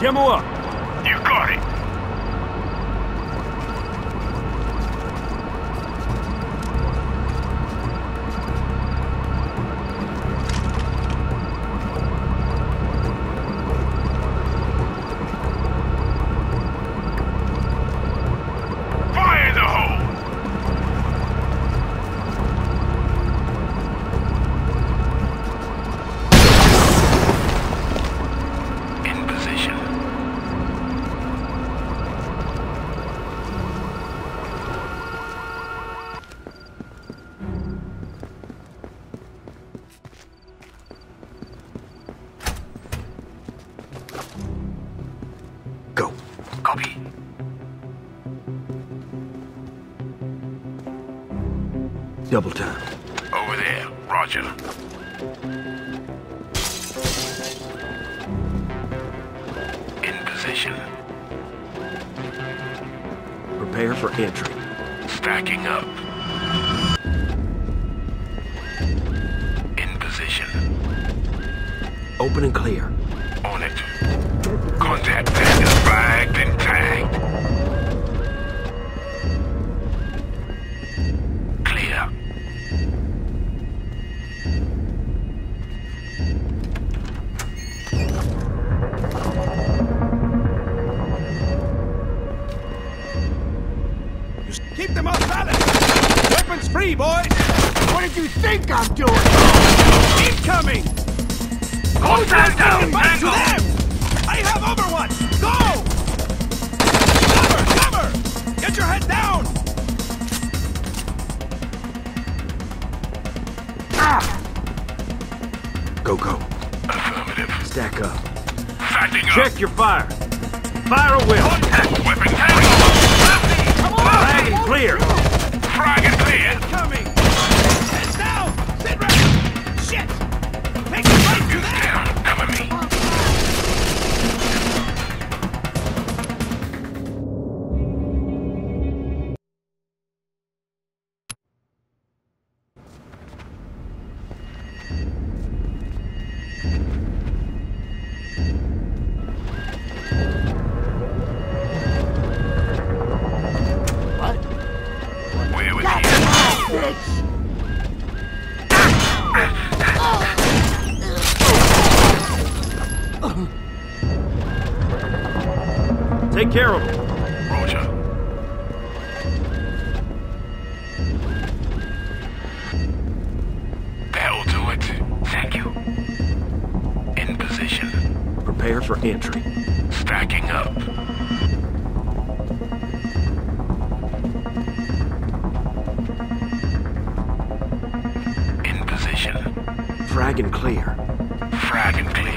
Demo up. Copy. Double time. Over there. Roger. In position. Prepare for entry. Stacking up. In position. Open and clear. Free, boys! What did you think I'm doing? Incoming! Contact down! Back to them! I have Overwatch! Go! Cover! Cover! Get your head down! Ah! Go, go. Affirmative. Stack up. Fatting up. Check your fire. Fire away. Contact weapon Take care of him. Roger. That'll do it. Thank you. In position. Prepare for entry. Stacking up. In position. Frag and clear. Frag and clear.